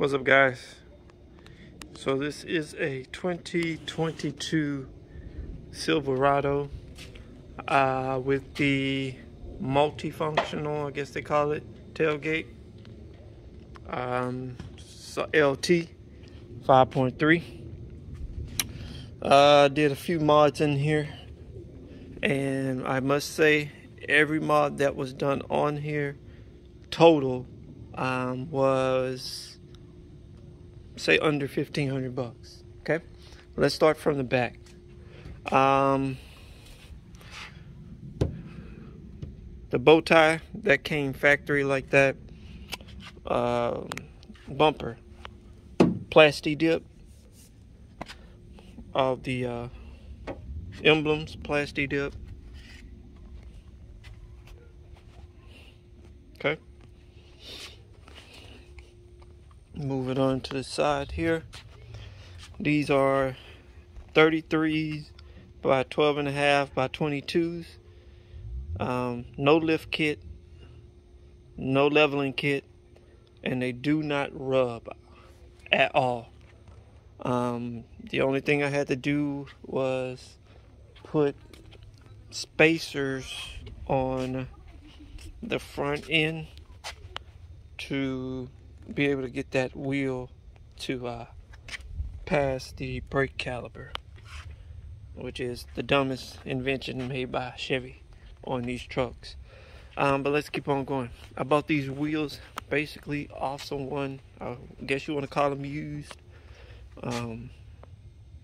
What's up guys? So this is a 2022 Silverado uh, with the multifunctional, I guess they call it, tailgate. Um, so LT 5.3. Uh, did a few mods in here and I must say every mod that was done on here total um, was say under 1500 bucks okay? Let's start from the back. Um, the bow tie that came factory like that uh, bumper plasti dip of the uh, emblems plasti dip. Okay move it on to the side here. These are 33s by 12 and a half by 22s um, no lift kit no leveling kit and they do not rub at all. Um, the only thing I had to do was put spacers on the front end to be able to get that wheel to uh, pass the brake caliper, which is the dumbest invention made by Chevy on these trucks. Um, but let's keep on going. I bought these wheels basically off someone, I guess you want to call them used. Um,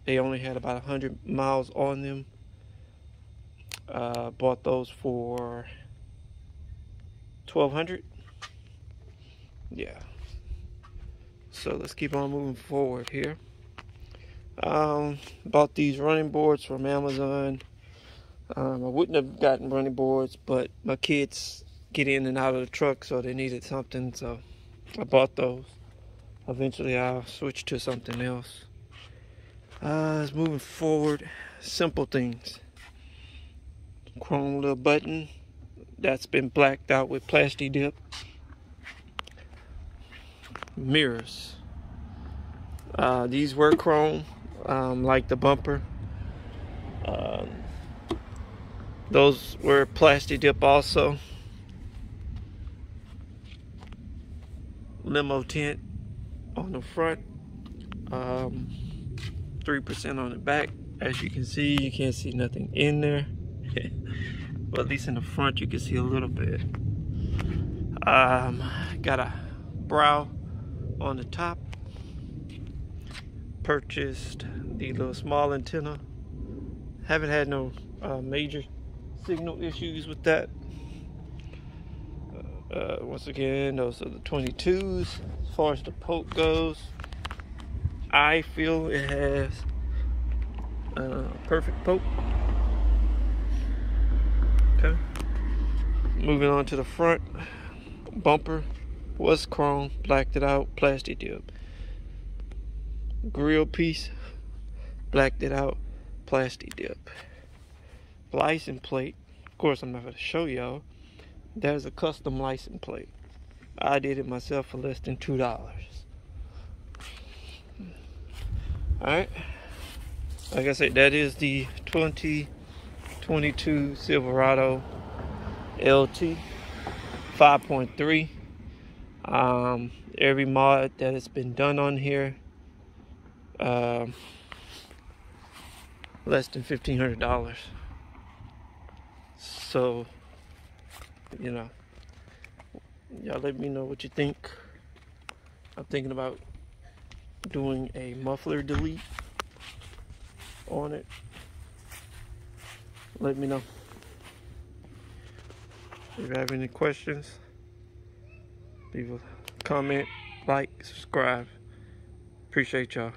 they only had about 100 miles on them. Uh, bought those for 1200 yeah so let's keep on moving forward here. Um, bought these running boards from Amazon. Um, I wouldn't have gotten running boards but my kids get in and out of the truck so they needed something so I bought those. Eventually I'll switch to something else. Uh, let's moving forward. Simple things. Chrome little button that's been blacked out with plasti dip. Mirrors. Uh, these were chrome, um, like the bumper. Um, those were plasti dip also. Limo tint on the front. 3% um, on the back. As you can see, you can't see nothing in there. but at least in the front, you can see a little bit. Um, got a brow on the top purchased the little small antenna. Haven't had no uh, major signal issues with that. Uh, uh, once again those are the 22s as far as the poke goes I feel it has a perfect poke okay. Moving on to the front. Bumper was chrome, blacked it out, plasti dip. Grill piece, blacked it out, plasti dip. License plate, of course I'm not to show y'all. There's a custom license plate. I did it myself for less than two dollars. Alright. Like I said, that is the 2022 Silverado LT 5.3 um, every mod that has been done on here uh, less than $1,500 so you know y'all let me know what you think I'm thinking about doing a muffler delete on it let me know if you have any questions Leave a comment, like, subscribe. Appreciate y'all.